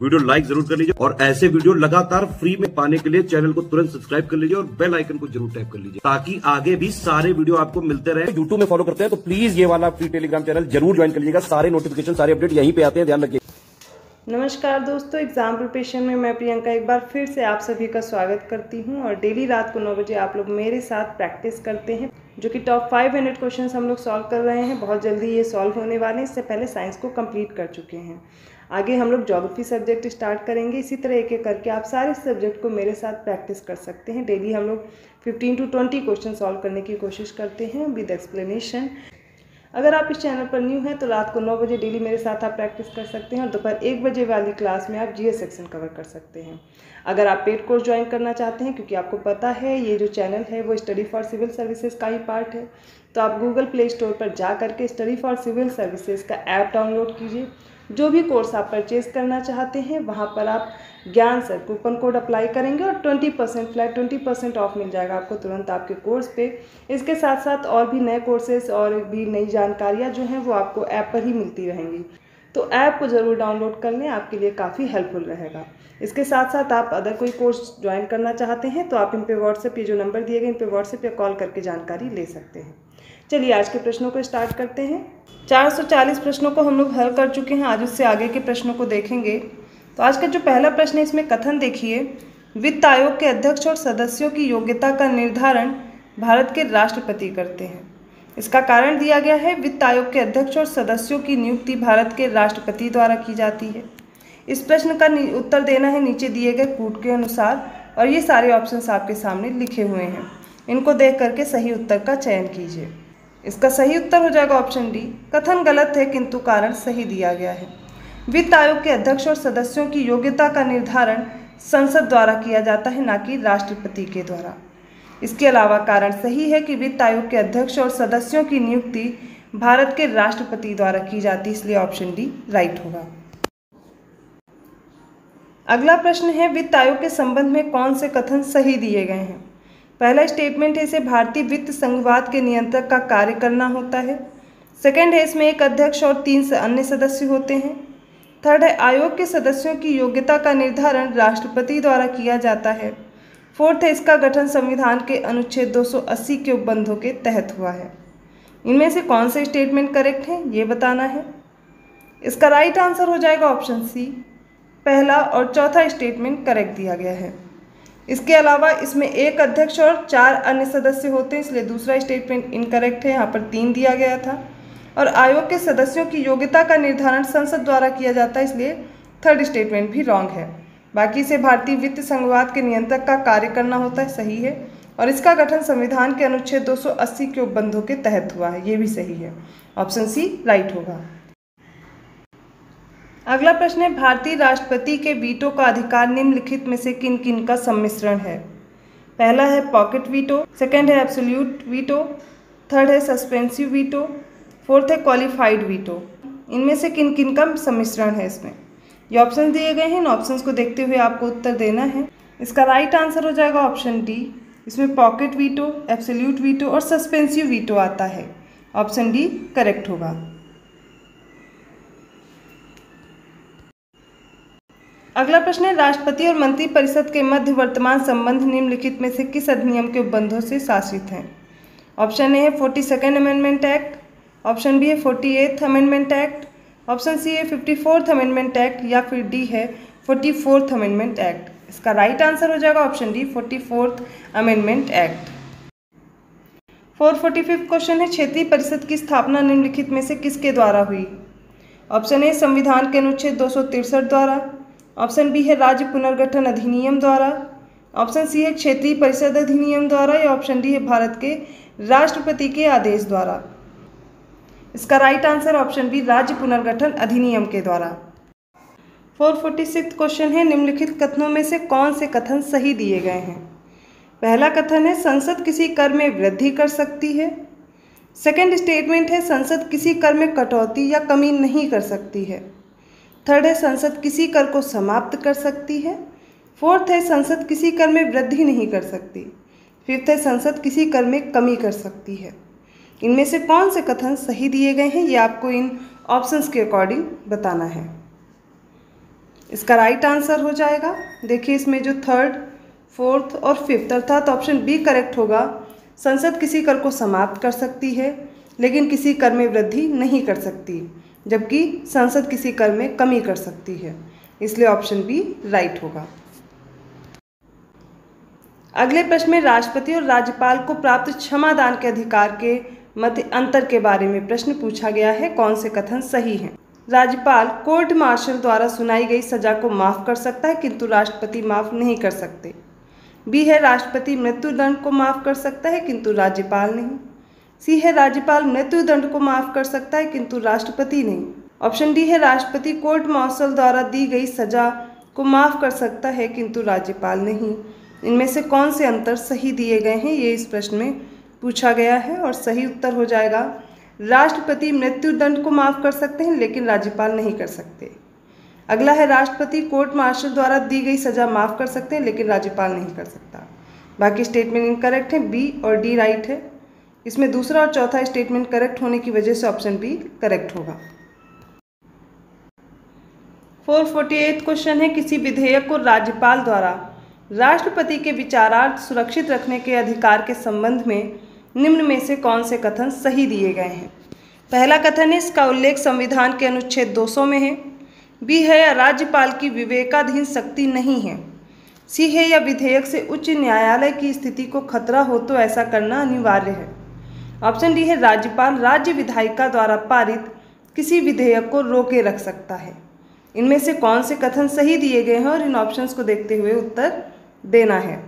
Video like ज़रूर कर लीजिए और ऐसे वीडियो लगातार फ्री में पाने के लिए चैनल को तुरंत सब्सक्राइब कर लीजिए और बेल आइकन को ज़रूर टैप कर लीजिए ताकि आगे भी सारे वीडियो आपको मिलते रहे। यूट्यूब में फॉलो करते हैं तो प्लीज़ ये वाला फ्री टेलीग्राम चैनल ज़रूर ज्वाइन कर लीजिएगा। सारे नोटिफिकेशन सारे अपडेट यहीं पे आते हैं ध्यान रखिए। नमस्कार दोस्तों एग्ज़ाम प्रिपरेशन में मैं प्रियंका एक बार फिर से आप सभी का स्वागत करती हूँ और डेली रात को नौ बजे आप लोग मेरे साथ प्रैक्टिस करते हैं जो कि टॉप फाइव हंड्रेड क्वेश्चन हम लोग सॉल्व कर रहे हैं। बहुत जल्दी ये सॉल्व होने वाले हैं। इससे पहले साइंस को कंप्लीट कर चुके हैं। आगे हम लोग जोग्राफी सब्जेक्ट स्टार्ट करेंगे। इसी तरह एक एक करके आप सारे सब्जेक्ट को मेरे साथ प्रैक्टिस कर सकते हैं। डेली हम लोग fifteen to twenty question solve करने की कोशिश करते हैं विद एक्सप्लेनेशन अगर आप इस चैनल पर न्यू हैं तो रात को नौ बजे डेली मेरे साथ आप प्रैक्टिस कर सकते हैं और दोपहर एक बजे वाली क्लास में आप जीएस सेक्शन कवर कर सकते हैं। अगर आप पेड कोर्स ज्वाइन करना चाहते हैं, क्योंकि आपको पता है, ये जो चैनल है, वो स्टडी फॉर सिविल सर्विसेज़ का ही पार्ट है। तो आप गूगल प्ले स्टोर पर जा करके स्टडी फॉर सिविल सर्विसेज़ का ऐप डाउनलोड कीजिए। जो भी कोर्स आप परचेज़ करना चाहते हैं, वहाँ पर आप ज्ञान सर कूपन कोड अप्लाई करेंगे और twenty percent flat twenty percent off मिल जाएगा आपको तुरंत आपके कोर्स पे। इसके साथ साथ और भी नए कोर्सेज और भी नई जानकारियाँ जो हैं, वो आपको ऐप पर ही मिलती रहेंगी। तो ऐप को ज़रूर डाउनलोड कर लें, आपके लिए काफ़ी हेल्पफुल रहेगा। इसके साथ साथ आप अदर कोई कोर्स ज्वाइन करना चाहते हैं तो आप इन पे व्हाट्सएप ये जो नंबर दिए गए, इन पे व्हाट्सएप या कॉल करके जानकारी ले सकते हैं। चलिए आज के प्रश्नों को स्टार्ट करते हैं। 440 प्रश्नों को हम लोग हल कर चुके हैं, आज उससे आगे के प्रश्नों को देखेंगे। तो आज का जो पहला प्रश्न है, इसमें कथन देखिए। वित्त आयोग के अध्यक्ष और सदस्यों की योग्यता का निर्धारण भारत के राष्ट्रपति करते हैं। इसका कारण दिया गया है, वित्त आयोग के अध्यक्ष और सदस्यों की नियुक्ति भारत के राष्ट्रपति द्वारा की जाती है। इस प्रश्न का उत्तर देना है, नीचे दिए गए कूट के अनुसार, और ये सारे ऑप्शंस आपके सामने लिखे हुए हैं। इनको देख करके सही उत्तर का चयन कीजिए। इसका सही उत्तर हो जाएगा ऑप्शन डी। कथन गलत है, किंतु कारण सही दिया गया है। वित्त आयोग के अध्यक्ष और सदस्यों की योग्यता का निर्धारण संसद द्वारा किया जाता है, न कि राष्ट्रपति के द्वारा। इसके अलावा कारण सही है कि वित्त आयोग के अध्यक्ष और सदस्यों की नियुक्ति भारत के राष्ट्रपति द्वारा की जाती इसलिए ऑप्शन डी राइट होगा। अगला प्रश्न है, वित्त आयोग के संबंध में कौन से कथन सही दिए गए हैं? पहला स्टेटमेंट है, इसे भारतीय वित्त संघवाद के नियंत्रक का कार्य करना होता है। सेकेंड है, इसमें एक अध्यक्ष और तीन से, अन्य सदस्य होते हैं। थर्ड है, आयोग के सदस्यों की योग्यता का निर्धारण राष्ट्रपति द्वारा किया जाता है। फोर्थ है, इसका गठन संविधान के अनुच्छेद 280 के उपबंधों के तहत हुआ है। इनमें से कौन से स्टेटमेंट करेक्ट हैं, ये बताना है। इसका राइट आंसर हो जाएगा ऑप्शन सी पहला और चौथा स्टेटमेंट करेक्ट दिया गया है। इसके अलावा इसमें एक अध्यक्ष और चार अन्य सदस्य होते हैं, इसलिए दूसरा स्टेटमेंट इनकरेक्ट है, यहाँ पर तीन दिया गया था। और आयोग के सदस्यों की योग्यता का निर्धारण संसद द्वारा किया जाता है, इसलिए थर्ड स्टेटमेंट भी रॉन्ग है। बाकी से भारतीय वित्त संघवाद के नियंत्रक का कार्य करना होता है, सही है। और इसका गठन संविधान के अनुच्छेद 280 के उपबंधों के तहत हुआ है, ये भी सही है। ऑप्शन सी राइट होगा। अगला प्रश्न है, भारतीय राष्ट्रपति के वीटो का अधिकार निम्नलिखित में से किन किन का सम्मिश्रण है? पहला है पॉकेट वीटो, सेकंड है एब्सोल्यूट वीटो, थर्ड है सस्पेंसिव वीटो, फोर्थ है क्वालिफाइड वीटो। इनमें से किन किन का सम्मिश्रण है इसमें? ये ऑप्शन दिए गए हैं, इन ऑप्शंस को देखते हुए आपको उत्तर देना है। इसका राइट आंसर हो जाएगा ऑप्शन डी इसमें पॉकेट वीटो, एब्सोल्यूट वीटो और सस्पेंसिव वीटो आता है। ऑप्शन डी करेक्ट होगा। अगला प्रश्न है, राष्ट्रपति और मंत्री परिषद के मध्य वर्तमान संबंध निम्नलिखित में से किस अधिनियम के उपबंधों से शासित हैं? ऑप्शन ए है, forty second amendment act, option B है, forty eighth amendment act, option C है, फिफ्टी फोर्थ अमेंडमेंट एक्ट या फिर डी है, फोर्टी फोर्थ अमेंडमेंट एक्ट। इसका राइट आंसर हो जाएगा option D, forty fourth amendment act. Four forty fifth question है, क्षेत्रीय परिषद की स्थापना निम्नलिखित में से किसके द्वारा हुई? ऑप्शन ए, संविधान के अनुच्छेद दो द्वारा ऑप्शन बी है राज्य पुनर्गठन अधिनियम द्वारा। ऑप्शन सी है क्षेत्रीय परिषद अधिनियम द्वारा या ऑप्शन डी है भारत के राष्ट्रपति के आदेश द्वारा। इसका राइट आंसर ऑप्शन बी राज्य पुनर्गठन अधिनियम के द्वारा। फोर फोर्टी सिक्स क्वेश्चन है, निम्नलिखित कथनों में से कौन से कथन सही दिए गए हैं? पहला कथन है, संसद किसी कर में वृद्धि कर सकती है। सेकेंड स्टेटमेंट है, संसद किसी कर में कटौती या कमी नहीं कर सकती है। थर्ड है, संसद किसी कर को समाप्त कर सकती है। फोर्थ है, संसद किसी कर में वृद्धि नहीं कर सकती। फिफ्थ है, संसद किसी कर में कमी कर सकती है। इनमें से कौन से कथन सही दिए गए हैं, ये आपको इन ऑप्शंस के अकॉर्डिंग बताना है। इसका राइट आंसर हो जाएगा। देखिए इसमें जो थर्ड फोर्थ और फिफ्थ अर्थात ऑप्शन बी करेक्ट होगा, संसद किसी कर को समाप्त कर सकती है, लेकिन किसी कर में वृद्धि नहीं कर सकती। जबकि संसद किसी कर में कमी कर सकती है। इसलिए ऑप्शन बी राइट होगा। अगले प्रश्न में राष्ट्रपति और राज्यपाल को प्राप्त क्षमादान के अधिकार के मध्य अंतर के बारे में प्रश्न पूछा गया है। कौन से कथन सही हैं? राज्यपाल कोर्ट मार्शल द्वारा सुनाई गई सजा को माफ़ कर सकता है, किंतु राष्ट्रपति माफ़ नहीं कर सकते। बी है, राष्ट्रपति मृत्युदंड को माफ़ कर सकता है, किंतु राज्यपाल नहीं। सी है राज्यपाल, मृत्युदंड को माफ़ कर सकता है, किंतु राष्ट्रपति नहीं। ऑप्शन डी है राष्ट्रपति, कोर्ट मार्शल द्वारा दी गई सजा को माफ़ कर सकता है, किंतु राज्यपाल नहीं। इनमें से कौन से अंतर सही दिए गए हैं, ये इस प्रश्न में पूछा गया है और सही उत्तर हो जाएगा। राष्ट्रपति मृत्युदंड को माफ़ कर सकते हैं, लेकिन राज्यपाल नहीं कर सकते। अगला है राष्ट्रपति, कोर्ट मार्शल द्वारा दी गई सजा माफ़ कर सकते हैं, लेकिन राज्यपाल नहीं कर सकता। बाकी स्टेटमेंट इनकरेक्ट है, बी और डी राइट है। इसमें दूसरा और चौथा स्टेटमेंट करेक्ट होने की वजह से ऑप्शन बी करेक्ट होगा। 448 क्वेश्चन है, किसी विधेयक को राज्यपाल द्वारा राष्ट्रपति के विचारार्थ सुरक्षित रखने के अधिकार के संबंध में निम्न में से कौन से कथन सही दिए गए हैं? पहला कथन है, इसका उल्लेख संविधान के अनुच्छेद 200 में है। बी है या राज्यपाल की विवेकाधीन शक्ति नहीं है। सी है, या विधेयक से उच्च न्यायालय की स्थिति को खतरा हो तो ऐसा करना अनिवार्य है। ऑप्शन डी है राज्यपाल राज्य विधायिका द्वारा पारित किसी विधेयक को रोके रख सकता है। इनमें से कौन से कथन सही दिए गए हैं और इन ऑप्शंस को देखते हुए उत्तर देना है।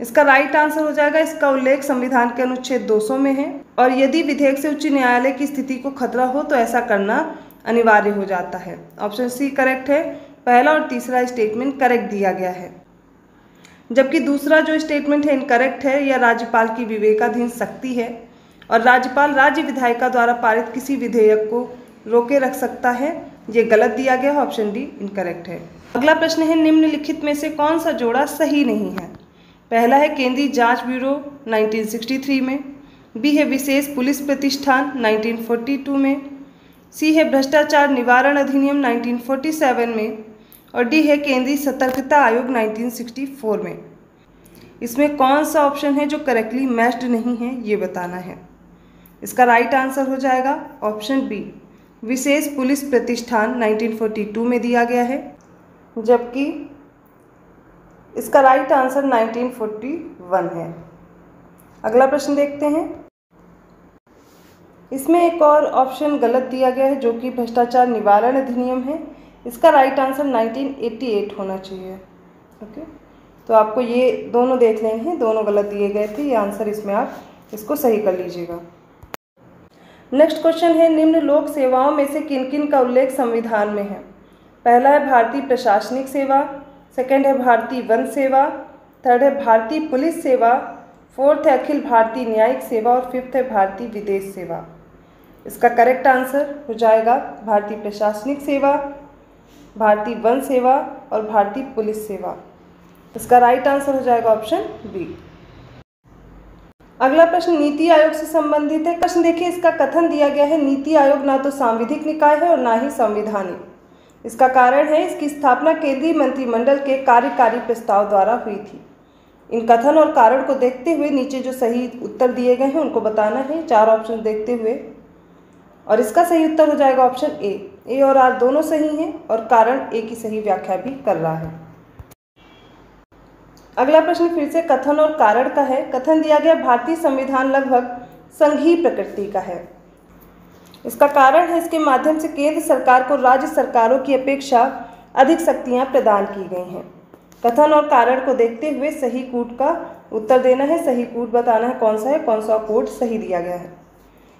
इसका राइट आंसर हो जाएगा, इसका उल्लेख संविधान के अनुच्छेद 200 में है और यदि विधेयक से उच्च न्यायालय की स्थिति को खतरा हो तो ऐसा करना अनिवार्य हो जाता है। ऑप्शन सी करेक्ट है। पहला और तीसरा स्टेटमेंट करेक्ट दिया गया है। जबकि दूसरा जो स्टेटमेंट है इनकरेक्ट है या राज्यपाल की विवेकाधीन शक्ति है। और राज्यपाल राज्य विधायिका द्वारा पारित किसी विधेयक को रोके रख सकता है ये गलत दिया गया ऑप्शन डी इनकरेक्ट है। अगला प्रश्न है, निम्नलिखित में से कौन सा जोड़ा सही नहीं है? पहला है, केंद्रीय जाँच ब्यूरो 1963 में। बी है, विशेष पुलिस प्रतिष्ठान 1942 में। सी है, भ्रष्टाचार निवारण अधिनियम 1947 में। और डी है केंद्रीय सतर्कता आयोग 1964 में। इसमें कौन सा ऑप्शन है जो करेक्टली मैच्ड नहीं है, ये बताना है। इसका राइट आंसर हो जाएगा ऑप्शन बी। विशेष पुलिस प्रतिष्ठान 1942 में दिया गया है, जबकि इसका राइट आंसर 1941 है। अगला प्रश्न देखते हैं। इसमें एक और ऑप्शन गलत दिया गया है, जो कि भ्रष्टाचार निवारण अधिनियम है। इसका राइट आंसर 1988 होना चाहिए। ओके तो आपको ये दोनों देख लेंगे, दोनों गलत दिए गए थे, ये आंसर इसमें आप इसको सही कर लीजिएगा। नेक्स्ट क्वेश्चन है, निम्न लोक सेवाओं में से किन किन का उल्लेख संविधान में है? पहला है भारतीय प्रशासनिक सेवा सेकंड है भारतीय वन सेवा थर्ड है भारतीय पुलिस सेवा फोर्थ है अखिल भारतीय न्यायिक सेवा और फिफ्थ है भारतीय विदेश सेवा। इसका करेक्ट आंसर हो जाएगा भारतीय प्रशासनिक सेवा भारतीय वन सेवा और भारतीय पुलिस सेवा। इसका राइट आंसर हो जाएगा ऑप्शन बी अगला प्रश्न, नीति आयोग से संबंधित है। प्रश्न देखिए, इसका कथन दिया गया है। नीति आयोग ना तो सांविधिक निकाय है और ना ही संविधानिक। इसका कारण है, इसकी स्थापना केंद्रीय मंत्रिमंडल के कार्यकारी प्रस्ताव द्वारा हुई थी। इन कथन और कारण को देखते हुए नीचे जो सही उत्तर दिए गए हैं, उनको बताना है। चार ऑप्शन देखते हुए। और इसका सही उत्तर हो जाएगा ऑप्शन ए ए और आर दोनों सही हैं और कारण ए की सही व्याख्या भी कर रहा है। अगला प्रश्न फिर से कथन और कारण का है। कथन दिया गया भारतीय संविधान लगभग संघीय प्रकृति का है। इसका कारण है इसके माध्यम से केंद्र सरकार को राज्य सरकारों की अपेक्षा अधिक शक्तियाँ प्रदान की गई हैं। कथन और कारण को देखते हुए सही कूट का उत्तर देना है। सही कूट बताना है कौन सा है, कौन सा कोड सही दिया गया है।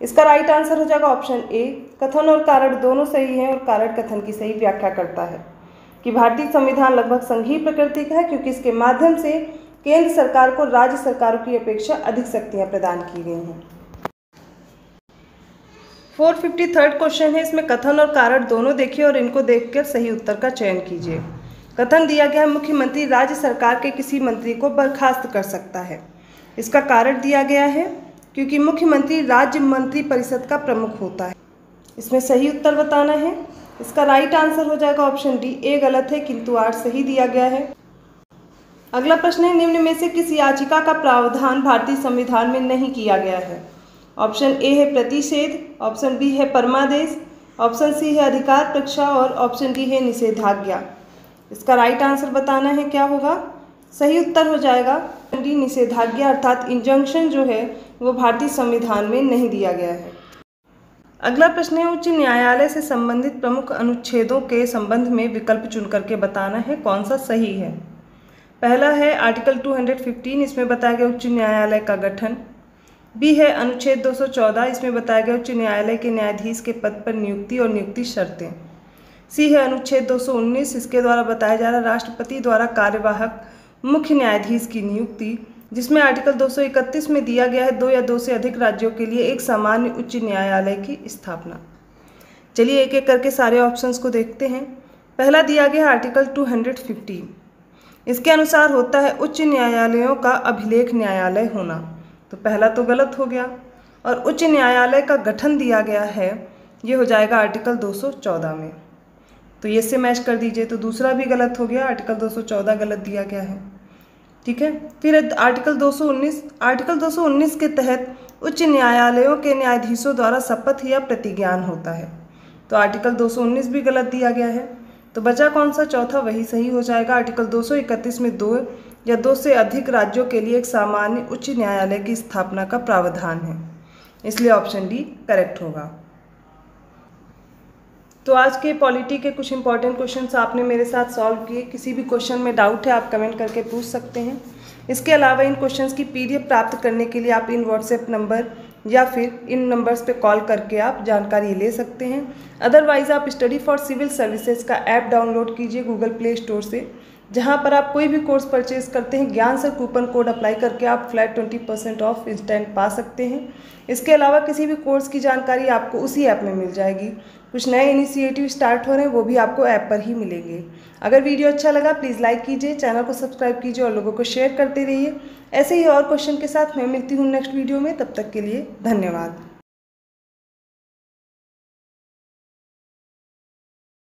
इसका राइट आंसर हो जाएगा ऑप्शन ए कथन और कारण दोनों सही हैं और कारण कथन की सही व्याख्या करता है कि भारतीय संविधान लगभग संघीय प्रकृति का है क्योंकि इसके माध्यम से केंद्र सरकार को राज्य सरकारों की अपेक्षा अधिक शक्तियाँ प्रदान की गई हैं। फोर फिफ्टी थर्ड क्वेश्चन है। इसमें कथन और कारण दोनों देखिए और इनको देखकर सही उत्तर का चयन कीजिए। कथन दिया गया है, मुख्यमंत्री राज्य सरकार के किसी मंत्री को बर्खास्त कर सकता है। इसका कारण दिया गया है क्योंकि मुख्यमंत्री राज्य मंत्री परिषद का प्रमुख होता है। इसमें सही उत्तर बताना है। इसका राइट आंसर हो जाएगा ऑप्शन डी ए गलत है, किंतु आठ सही दिया गया है। अगला प्रश्न है, निम्न में से किस याचिका का प्रावधान भारतीय संविधान में नहीं किया गया है। ऑप्शन ए है प्रतिषेध ऑप्शन बी है परमादेश ऑप्शन सी है अधिकार प्रक्षा और ऑप्शन डी है निषेधाज्ञा। इसका राइट आंसर बताना है क्या होगा? सही उत्तर हो जाएगा। डी निषेधाज्ञा अर्थात इंजंक्शन जो है, वो भारतीय संविधान में नहीं दिया गया है। अगला प्रश्न है, उच्च न्यायालय से संबंधित प्रमुख अनुच्छेदों के संबंध में विकल्प चुन करके बताना है, कौन सा सही है? पहला है, आर्टिकल 215 इसमें बताया गया उच्च न्यायालय का गठन। बी है, अनुच्छेद 214 इसमें बताया गया उच्च न्यायालय के न्यायाधीश के पद पर नियुक्ति और नियुक्ति शर्तें। सी है, अनुच्छेद 219 इसके द्वारा बताया जा रहा राष्ट्रपति द्वारा कार्यवाहक मुख्य न्यायाधीश की नियुक्ति, जिसमें आर्टिकल 231 में दिया गया है दो या दो से अधिक राज्यों के लिए एक सामान्य उच्च न्यायालय की स्थापना। चलिए एक एक करके सारे ऑप्शंस को देखते हैं। पहला दिया गया आर्टिकल 215 इसके अनुसार होता है उच्च न्यायालयों का अभिलेख न्यायालय होना। तो पहला तो गलत हो गया और उच्च न्यायालय का गठन दिया गया है। ये हो जाएगा आर्टिकल 214 में। तो ये से मैच कर दीजिए। तो दूसरा भी गलत हो गया आर्टिकल 214 गलत दिया गया है। ठीक है? फिर आर्टिकल 219 आर्टिकल 219 के तहत उच्च न्यायालयों के न्यायाधीशों द्वारा शपथ या प्रतिज्ञान होता है। तो आर्टिकल 219 भी गलत दिया गया है। तो बचा कौन सा? चौथा, वही सही हो जाएगा। आर्टिकल 231 में दो या दो से अधिक राज्यों के लिए एक सामान्य उच्च न्यायालय की स्थापना का प्रावधान है। इसलिए ऑप्शन डी करेक्ट होगा। तो आज के पॉलिटी के कुछ इंपॉर्टेंट क्वेश्चंस आपने मेरे साथ सॉल्व किए। किसी भी क्वेश्चन में डाउट है, आप कमेंट करके पूछ सकते हैं। इसके अलावा इन क्वेश्चंस की पीडीएफ प्राप्त करने के लिए आप इन व्हाट्सएप नंबर या फिर इन नंबर्स पे कॉल करके आप जानकारी ले सकते हैं। अदरवाइज़ आप स्टडी फॉर सिविल सर्विसेज़ का ऐप डाउनलोड कीजिए गूगल प्ले स्टोर से, जहाँ पर आप कोई भी कोर्स परचेज करते हैं, ज्ञान सर कूपन कोड अप्लाई करके आप flat twenty percent off instant पा सकते हैं। इसके अलावा किसी भी कोर्स की जानकारी आपको उसी ऐप में मिल जाएगी। कुछ नए इनिशिएटिव स्टार्ट हो रहे हैं, वो भी आपको ऐप पर ही मिलेंगे। अगर वीडियो अच्छा लगा प्लीज़ लाइक कीजिए चैनल को सब्सक्राइब कीजिए और लोगों को शेयर करते रहिए। ऐसे ही और क्वेश्चन के साथ मैं मिलती हूँ नेक्स्ट वीडियो में, तब तक के लिए धन्यवाद।